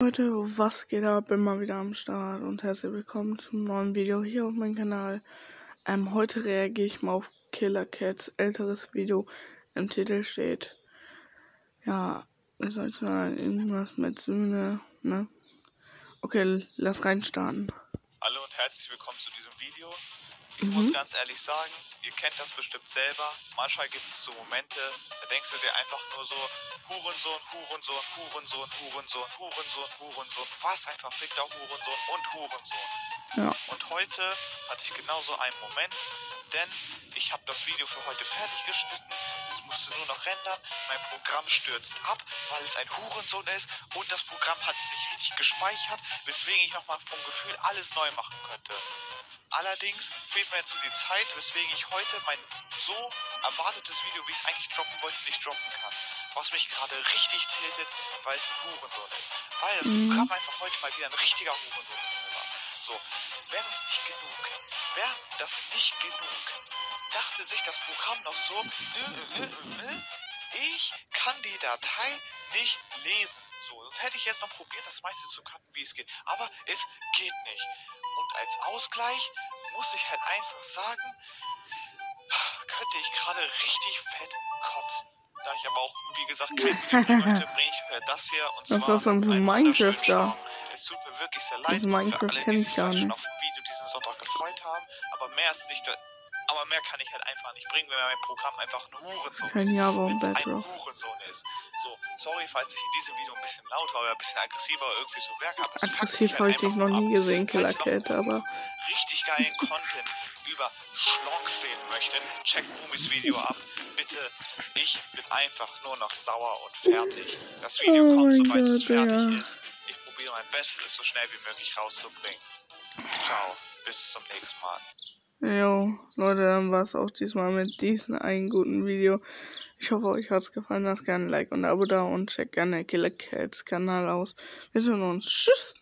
Leute, was geht ab? Bin mal wieder am Start und herzlich willkommen zum neuen Video hier auf meinem Kanal. Ähm, heute reagiere ich mal auf Killer Cats älteres Video. Im Titel steht, ja, ist heute irgendwas mit Sühne, ne? Okay, lass rein starten. Hallo und herzlich willkommen zu diesem Video. Ich Mhm. muss ganz ehrlich sagen, ihr kennt das bestimmt selber. Manchmal gibt es so Momente, da denkst du dir einfach nur so, Hurensohn, Hurensohn, Hurensohn, Hurensohn, Hurensohn, Hurensohn, was ein verfickter Hurensohn und Hurensohn. Ja. Und heute hatte ich genauso einen Moment, denn ich habe das Video für heute fertig geschnitten. Es musste nur noch rendern. Mein Programm stürzt ab, weil es ein Hurensohn ist und das Programm hat es nicht richtig gespeichert, weswegen ich nochmal vom Gefühl alles neu machen könnte. Allerdings fehlt mir jetzt so die Zeit, weswegen ich heute mein so erwartetes Video, wie ich es eigentlich droppen wollte, nicht droppen kann. Was mich gerade richtig tiltet, weil es ein Hurensohn ist. Weil das Mhm. Programm einfach heute mal wieder ein richtiger Hurensohn war. So, wäre das nicht genug? Wäre das nicht genug? Dachte sich das Programm noch so, äh, äh, äh, ich kann die Datei nicht lesen. So, sonst hätte ich jetzt noch probiert, das meiste zu cutten, wie es geht. Aber es geht nicht. Und als Ausgleich muss ich halt einfach sagen, könnte ich gerade richtig fett kotzen. Da ich aber auch, wie gesagt, kein Video möchte, bringe ich äh, das hier und Was ist das denn für Minecraft da? Es tut mir wirklich sehr leid Das für Minecraft alle, kenn die ich sich schon auf ein Video diesen Sonntag gefreut haben, aber mehr ist nicht, aber mehr kann ich halt einfach nicht bringen, wenn mein Programm einfach ein Hurensohn Kein ist. Und Wenn's ein. Hurensohn ist. So, sorry, falls ich in diesem Video ein bisschen lauter oder ein bisschen aggressiver irgendwie so wirke, aber es Aggressiv habe ich dich noch nur nie gesehen, Killer Cat, aber richtig geilen Content über Schlonks sehen möchtet, checkt Fumis Video ab. Bitte, ich bin einfach nur noch sauer und fertig. Das Video Oh kommt, sobald es Gott, fertig ja. ist. Ich probiere mein Bestes, es so schnell wie möglich rauszubringen. Ciao, bis zum nächsten Mal. Jo, Leute, dann war es auch diesmal mit diesem einen guten Video. Ich hoffe, euch hat's gefallen. Lasst gerne ein Like und ein Abo da und checkt gerne Killer Cats Kanal aus. Wir sehen uns. Tschüss!